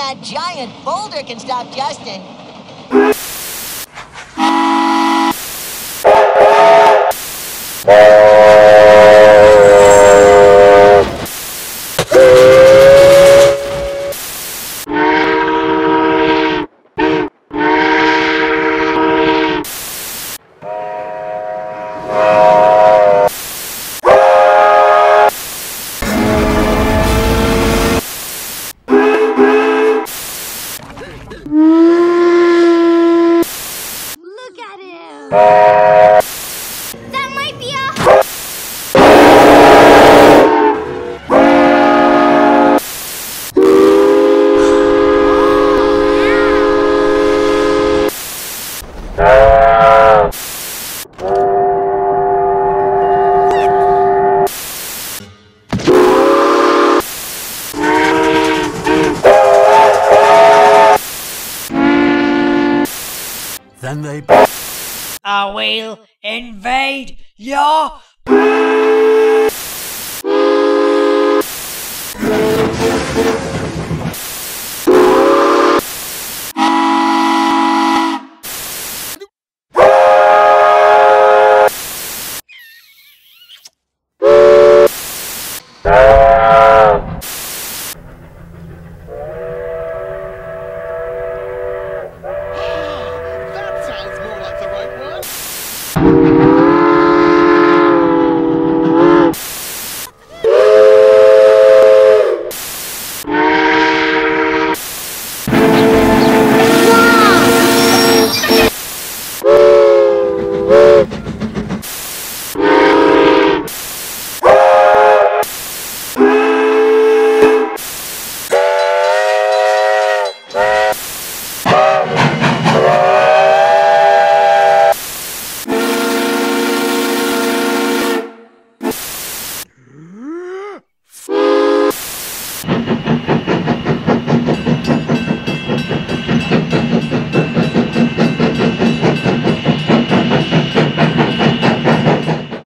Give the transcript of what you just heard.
that giant boulder can stop Justin. That might be a. Then they I will invade your